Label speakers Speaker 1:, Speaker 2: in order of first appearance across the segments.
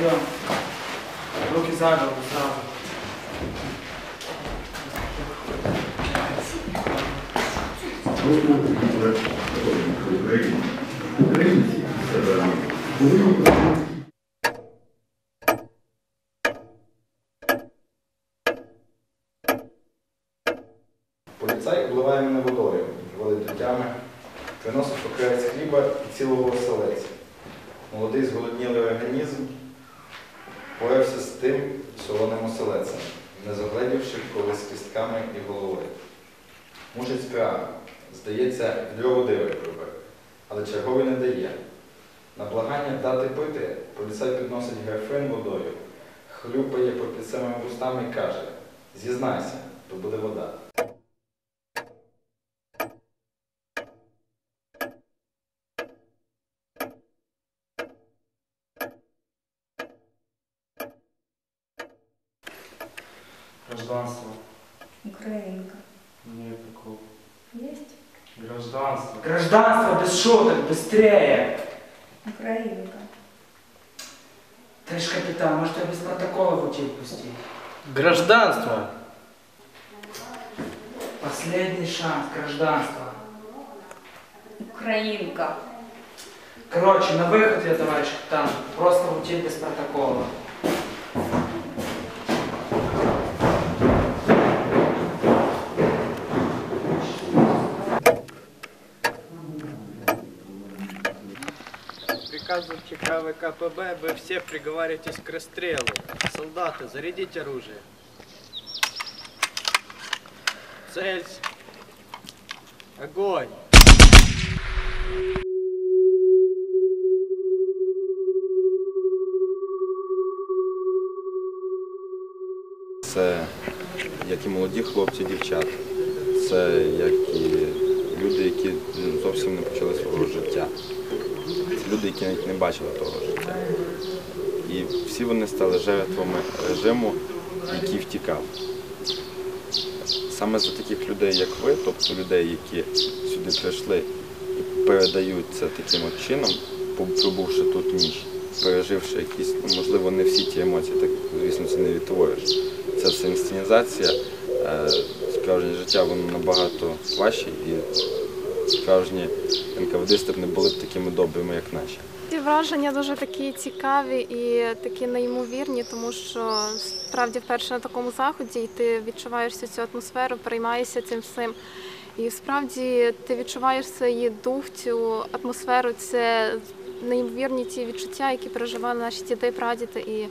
Speaker 1: Берем. Руки за голову сразу.
Speaker 2: Поліцай обливає мене водою, вводить до тями, приносить покрець хліба і цілого оселець. Молодий зголоднілий організм появився з тим солоним оселецем, не загледівши колись кістками і головою. Мучить справа. Здається, відро води випробив, але черговий не дає. На благання дати пити, поліцай підносить графин водою, хлюпає попід самими вустами і каже: Зізнайся, то буде вода.
Speaker 1: Гражданство.
Speaker 3: Украинка.
Speaker 1: Нет такого.
Speaker 3: Есть?
Speaker 1: Гражданство. Гражданство без шуток, быстрее.
Speaker 3: Украинка.
Speaker 1: Ты ж капитан, может я без протокола в утиль пустить?
Speaker 4: Гражданство.
Speaker 1: Последний шанс, гражданство.
Speaker 3: Украинка.
Speaker 1: Короче, на выход я, товарищ капитан, просто в утиль без протокола.
Speaker 4: Приказом ЧК ВКПБ вы все приговариваетесь к расстрелу. Солдаты, зарядите оружие. Цельсь. Огонь.
Speaker 2: Це як і молоді хлопці, дівчата. Це як і які зовсім не почали свого життя. Це люди, які навіть не бачили того життя. І всі вони стали жертвами режиму, який втікав. Саме за таких людей, як ви, тобто людей, які сюди прийшли і передають це таким от чином, пробувши тут ніч, переживши якісь, ну, можливо, не всі ті емоції, так, звісно, це не відтвориш. Це все інсценізація, е, справжнє життя воно набагато важче і справжні б не були б такими добрими, як наші.
Speaker 5: Ці враження дуже такі цікаві і такі неймовірні, тому що справді вперше на такому заході і ти відчуваєш цю атмосферу, переймаєшся цим всім. І справді ти відчуваєш цей дух, цю атмосферу, це неймовірні ті відчуття, які переживали наші діти, прадіти. І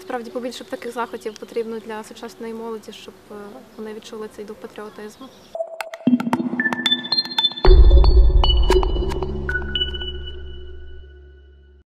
Speaker 5: справді побільше б таких заходів потрібно для сучасної молоді, щоб е, вони відчули цей дух патріотизму.